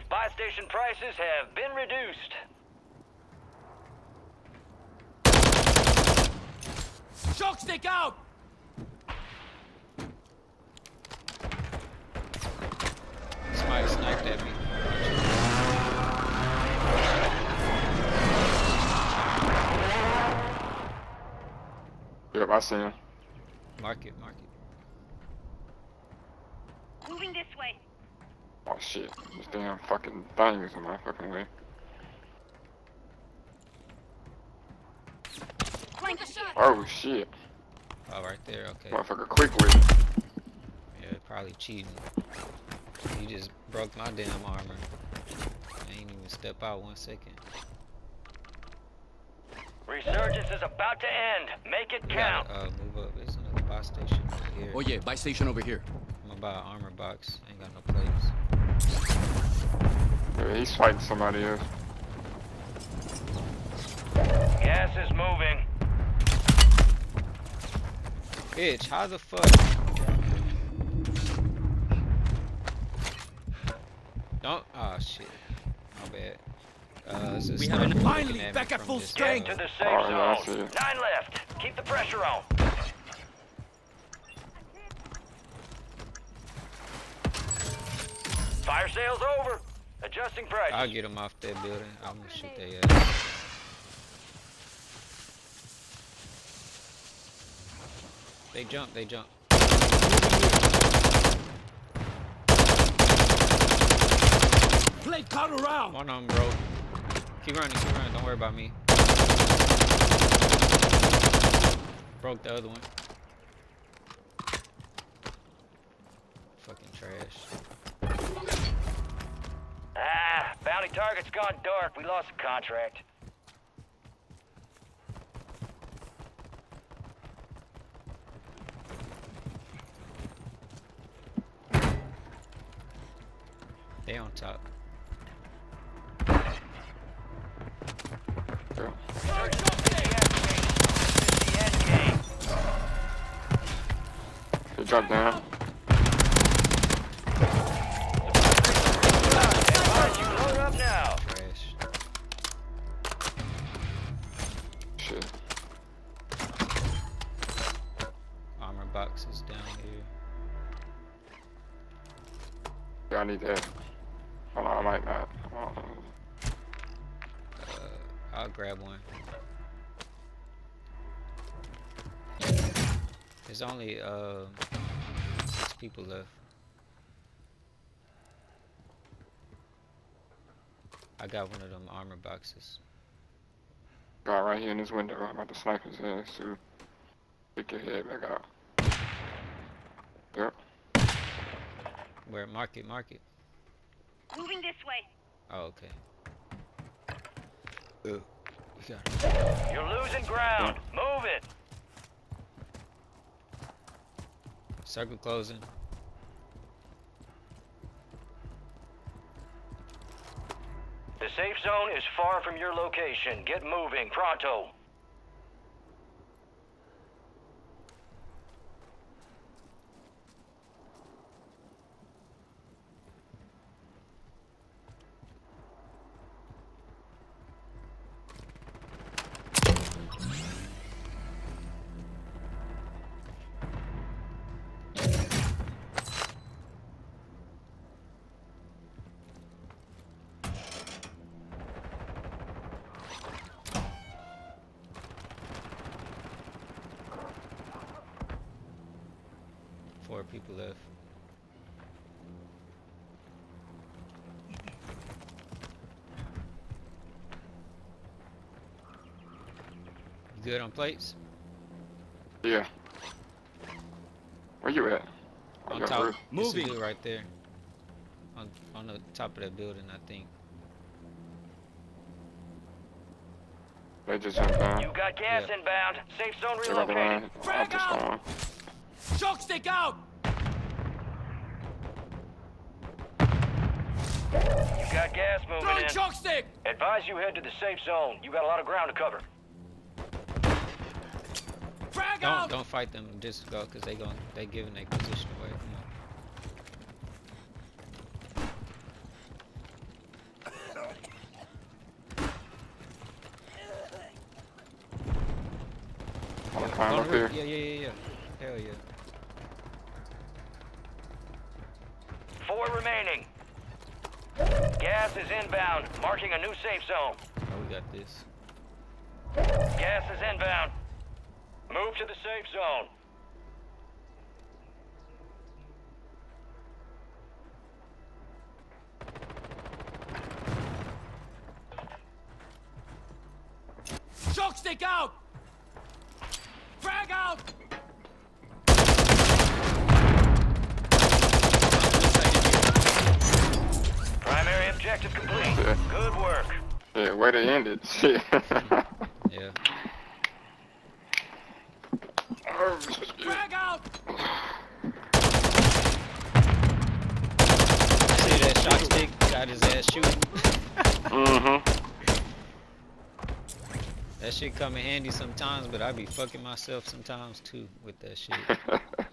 Affirmative. Buy station prices have been reduced. Shock stick out! Somebody sniped at me. Yep, I see him. Mark it, mark it. Moving this way. Oh shit. This damn fucking thing is in my fucking way. Flank the shot. Oh shit. Oh, right there. Okay. Motherfucker quick with. Yeah, probably cheating. You just broke my damn armor. I ain't even step out one second. Resurgence is about to end. Make it count. gotta uh, move up. There's another buy station over here. Oh yeah, buy station over here. I'm gonna buy an armor box. Ain't got no plates. Yeah, he's fighting somebody else. Gas is moving. Bitch, how the fuck? Don't. Oh shit. My bad. Uh, We have sniper an- looking finally back at full strength. Get to the safe Oh, yeah, I see zone. it. Nine left. Keep the pressure on. Fire sales over. Adjusting price. I'll get them off that building. I'm gonna shoot their ass. They jump, they jump. Plate cut around. One of them broke. Keep running, keep running. Don't worry about me. Broke the other one. Fucking trash. Bounty target's gone dark. We lost the contract. They on top. Yeah. The end game. Yeah, I need that. Hold on, I might not. Uh, I'll grab one. There's only uh six people left. I got one of them armor boxes. Guy right here in this window. I'm about to snipe his ass too. Pick your head back out. Yep. Where market market. Moving this way. Oh okay. Ugh. We got it. You're losing ground. Move it. Circle closing. The safe zone is far from your location. Get moving. Pronto. Four people left. You good on plates? Yeah. Where you at? Oh, On top. roof. It's a Moving. right there. On on the top of that building, I think. They just jumped down. You got gas Yeah. inbound. Safe zone They're relocated. Frag out! going. Shock stick out. Got gas moving Throwing in. shock stick! Advise you head to the safe zone. You got a lot of ground to cover. Frag don't, out! Don't fight them. Just go, because they going they giving their position away. Come on. I'm up here. Yeah, yeah, yeah, yeah. Hell yeah. Four remaining. Gas is inbound, marking a new safe zone. Oh, we got this. Gas is inbound. Move to the safe zone. Shock stick out! Frag out! Primary objective complete. Yeah. Good work. Yeah, way to end it. Shit. Yeah. Frag out! See that shock stick? Got his ass shooting. Mm-hmm. That shit come in handy sometimes, but I be fucking myself sometimes too with that shit.